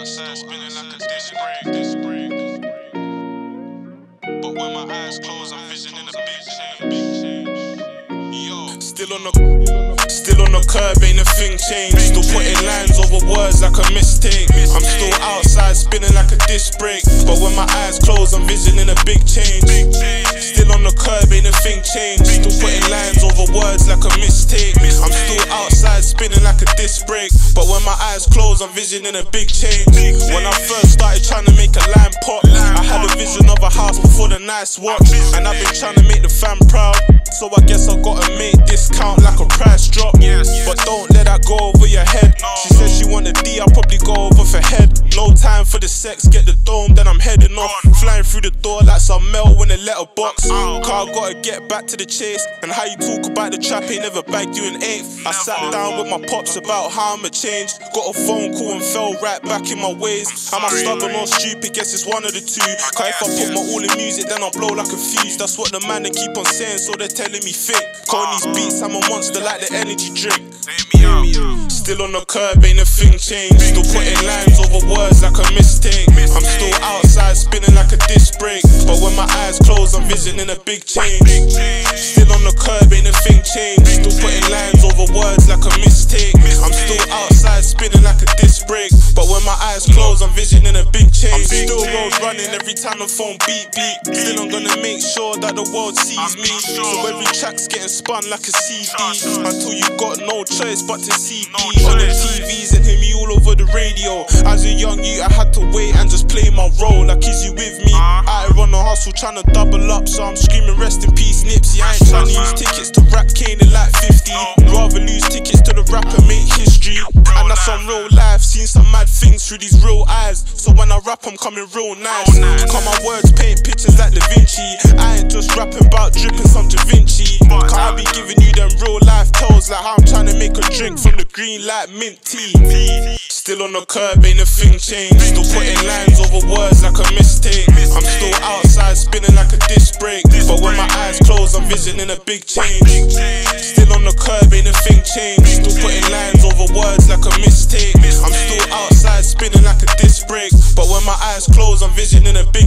outside spinning like a disc brake, disc brake. But when my eyes close, I'm visioning a big change. Yo, still on the, still on the curb, ain't a thing changed. Still putting lines over words like a mistake. I'm still outside spinning like a disc brake, but when my eyes close, I'm visioning a big change. Still on the curb, ain't a thing changed. Still putting lines over words like a mistake. I'm still when my eyes closed, I'm visioning a big change. When I first started trying to make a line pop, I had a vision of a house before the nice watch. And I've been trying to make the fam proud. So I guess I gotta make this count like a price drop. But don't let that go over your head. She said she want a D, I'll probably go the sex, get the dome, then I'm heading off. Flying through the door like some mail in a letterbox. Car gotta get back to the chase. And how you talk about the trap ain't never bagged you an eighth. I sat down with my pops about how I'ma change. Got a phone call and fell right back in my ways. Am I stubborn or stupid? Guess it's one of the two. Cause if I put my all in music, then I'll blow like a fuse. That's what the man they keep on saying, so they're telling me think. Calling these beats, I'm a monster like the energy drink. hear me out. Still on the curb, ain't a thing changed. Still putting lines over words I'm visioning a big change. Still on the curb, ain't a thing changed. Still putting lines over words like a mistake. I'm still outside But when my eyes close, I'm visioning a big change. I'm still road running every time the phone beep beep. Still, I'm gonna make sure that the world sees me. So every track's getting spun like a CD. Until you got no choice but to CD on the TVs and hear me all over the radio. As a young youth, I had to wait and just play my role. Like, is you with me? Uh-huh. I run the hustle, trying to double up, so I'm screaming rest in peace, Nipsey. I ain't trying to use tickets to rap Kane in like 50. Rather lose tickets On real life, seen some mad things through these real eyes. So when I rap, I'm coming real nice. Cause my words paint pictures like Da Vinci. I ain't just rapping about dripping some Da Vinci. Cause I be giving you them real life tells like how I'm trying to make a drink from the green like mint tea. Still on the curb, ain't a thing changed. Still putting lines over words like a mistake. I'm still outside spinning like a disc brake. But when my eyes close, I'm visioning a big change. Still on the curb, ain't a thing changed. Still putting lines over words like a mistake. I'm still outside spinning like a disc brake. But when my eyes close, I'm visioning a big.